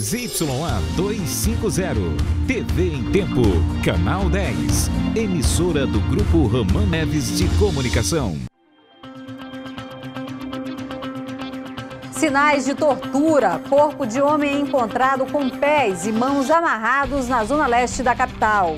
ZYA 250. TV em Tempo. Canal 10. Emissora do Grupo Raman Neves de Comunicação. Sinais de tortura. Corpo de homem encontrado com pés e mãos amarrados na zona leste da capital.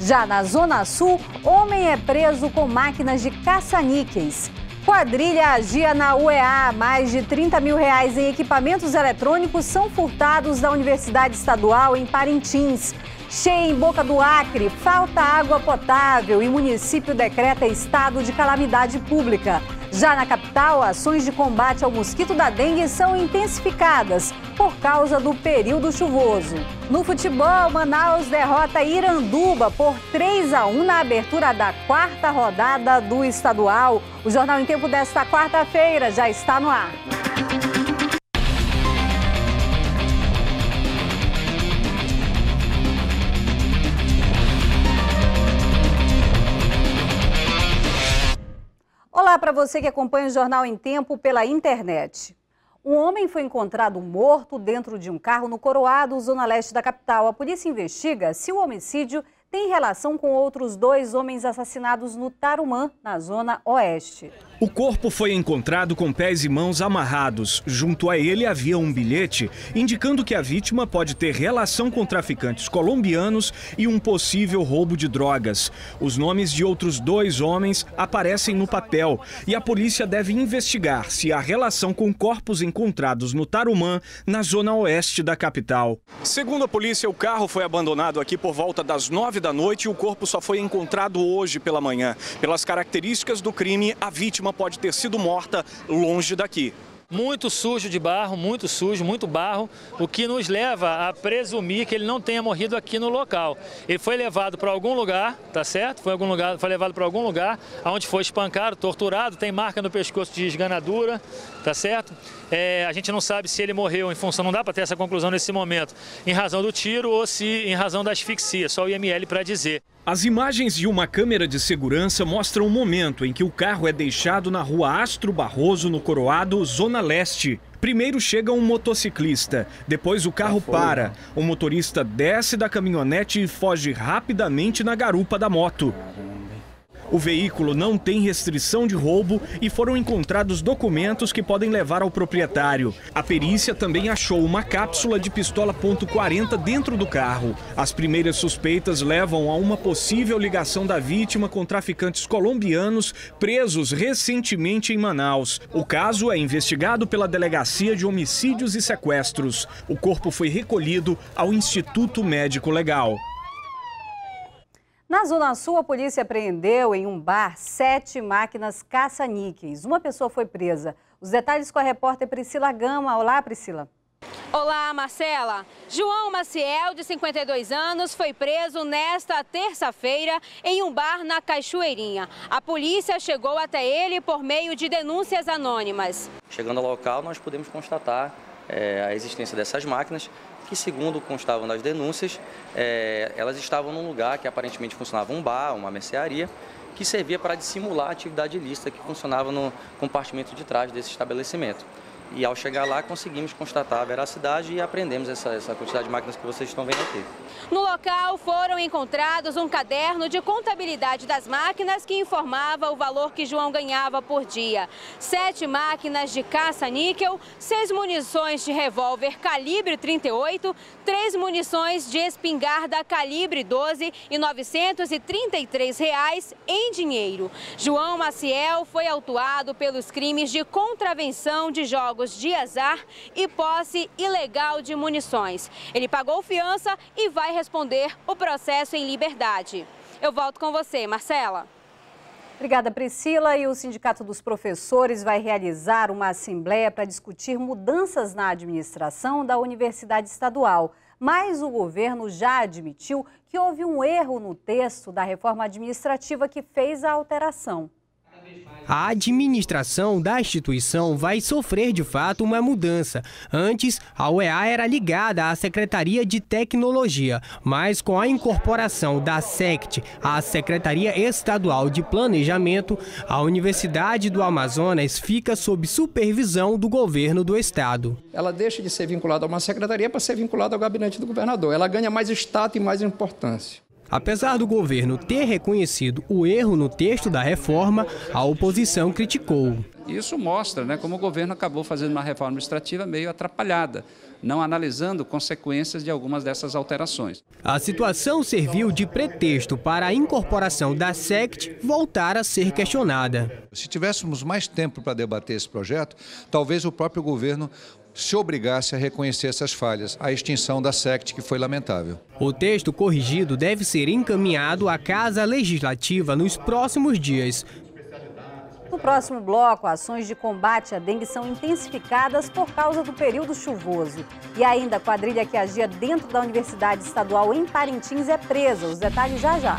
Já na zona sul, homem é preso com máquinas de caça-níqueis. Quadrilha agia na UEA. Mais de 30 mil reais em equipamentos eletrônicos são furtados da Universidade Estadual em Parintins. Cheia em Boca do Acre, falta água potável e município decreta estado de calamidade pública. Já na capital, ações de combate ao mosquito da dengue são intensificadas por causa do período chuvoso. No futebol, Manaus derrota Iranduba por 3 a 1 na abertura da quarta rodada do estadual. O Jornal em Tempo desta quarta-feira já está no ar. Para você que acompanha o Jornal em Tempo pela internet. Um homem foi encontrado morto dentro de um carro no Coroado, zona leste da capital. A polícia investiga se o homicídio tem relação com outros dois homens assassinados no Tarumã, na zona oeste. O corpo foi encontrado com pés e mãos amarrados. Junto a ele havia um bilhete indicando que a vítima pode ter relação com traficantes colombianos e um possível roubo de drogas. Os nomes de outros dois homens aparecem no papel e a polícia deve investigar se há relação com corpos encontrados no Tarumã, na zona oeste da capital. Segundo a polícia, o carro foi abandonado aqui por volta das nove da noite e o corpo só foi encontrado hoje pela manhã. Pelas características do crime, a vítima pode ter sido morta longe daqui muito sujo de barro, muito sujo, muito barro, o que nos leva a presumir que ele não tenha morrido aqui no local. Ele foi levado para algum lugar, tá certo? Foi, algum lugar, foi levado para algum lugar, onde foi espancado, torturado, tem marca no pescoço de esganadura, tá certo? É, a gente não sabe se ele morreu em função, não dá para ter essa conclusão nesse momento, em razão do tiro ou se em razão da asfixia, só o IML para dizer. As imagens de uma câmera de segurança mostram o momento em que o carro é deixado na rua Astro Barroso, no Coroado, Zona Leste. Primeiro chega um motociclista, depois o carro para. O motorista desce da caminhonete e foge rapidamente na garupa da moto. O veículo não tem restrição de roubo e foram encontrados documentos que podem levar ao proprietário. A perícia também achou uma cápsula de pistola .40 dentro do carro. As primeiras suspeitas levam a uma possível ligação da vítima com traficantes colombianos presos recentemente em Manaus. O caso é investigado pela Delegacia de Homicídios e Sequestros. O corpo foi recolhido ao Instituto Médico Legal. Na Zona Sul, a polícia apreendeu em um bar sete máquinas caça-níqueis. Uma pessoa foi presa. Os detalhes com a repórter Priscila Gama. Olá, Priscila. Olá, Marcela. João Maciel, de 52 anos, foi preso nesta terça-feira em um bar na Cachoeirinha. A polícia chegou até ele por meio de denúncias anônimas. Chegando ao local, nós podemos constatar é, a existência dessas máquinas que, segundo constavam nas denúncias, é, elas estavam num lugar que aparentemente funcionava um bar, uma mercearia, que servia para dissimular a atividade ilícita que funcionava no compartimento de trás desse estabelecimento. E ao chegar lá, conseguimos constatar a veracidade e apreendemos essa, essa quantidade de máquinas que vocês estão vendo aqui. No local foram encontrados um caderno de contabilidade das máquinas que informava o valor que João ganhava por dia. Sete máquinas de caça-níquel, seis munições de revólver calibre 38, três munições de espingarda calibre 12 e 933 reais em dinheiro. João Maciel foi autuado pelos crimes de contravenção de jogos de azar e posse ilegal de munições. Ele pagou fiança e vai responder o processo em liberdade. Eu volto com você, Marcela. Obrigada, Priscila. E o Sindicato dos Professores vai realizar uma assembleia para discutir mudanças na administração da Universidade Estadual. Mas o governo já admitiu que houve um erro no texto da reforma administrativa que fez a alteração. A administração da instituição vai sofrer de fato uma mudança. Antes, a UEA era ligada à Secretaria de Tecnologia, mas com a incorporação da SECT à Secretaria Estadual de Planejamento, a Universidade do Amazonas fica sob supervisão do governo do estado. Ela deixa de ser vinculada a uma secretaria para ser vinculada ao gabinete do governador. Ela ganha mais status e mais importância. Apesar do governo ter reconhecido o erro no texto da reforma, a oposição criticou. Isso mostra né, como o governo acabou fazendo uma reforma administrativa meio atrapalhada, não analisando consequências de algumas dessas alterações. A situação serviu de pretexto para a incorporação da SECT voltar a ser questionada. Se tivéssemos mais tempo para debater esse projeto, talvez o próprio governo se obrigasse a reconhecer essas falhas, a extinção da SECT, que foi lamentável. O texto corrigido deve ser encaminhado à Casa Legislativa nos próximos dias. No próximo bloco, ações de combate à dengue são intensificadas por causa do período chuvoso. E ainda a quadrilha que agia dentro da Universidade Estadual em Parintins é presa. Os detalhes já já.